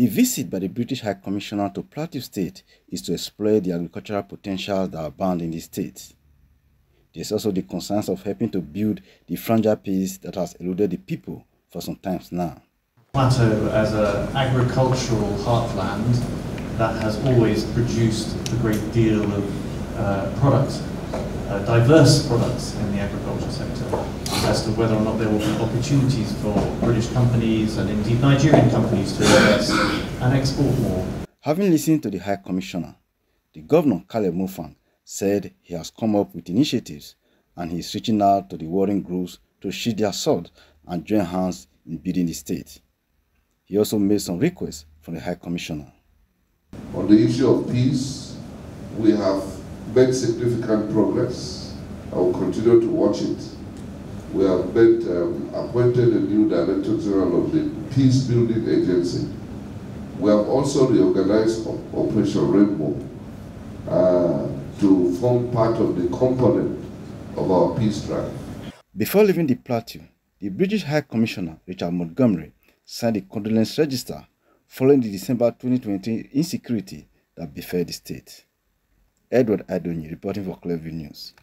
The visit by the British High Commissioner to Plateau State is to explore the agricultural potentials that abound in the state. There is also the concerns of helping to build the fragile peace that has eluded the people for some time now. Plateau as an agricultural heartland that has always produced a great deal of uh, products, uh, diverse products in the agriculture sector as to whether or not there will be opportunities for British companies and indeed Nigerian companies to invest and export more. Having listened to the High Commissioner, the Governor Caleb Mutfwang said he has come up with initiatives and he is reaching out to the warring groups to sheath their sword and join hands in building the state. He also made some requests from the High Commissioner. On the issue of peace, we have made significant progress. I will continue to watch it we have made, um, appointed a new Director General of the Peace Building Agency. We have also reorganized Operation Rainbow uh, to form part of the component of our peace drive. Before leaving the plateau, the British High Commissioner Richard Montgomery signed a condolence register following the December 2020 insecurity that befell the state. Edward Adoni reporting for Clearview News.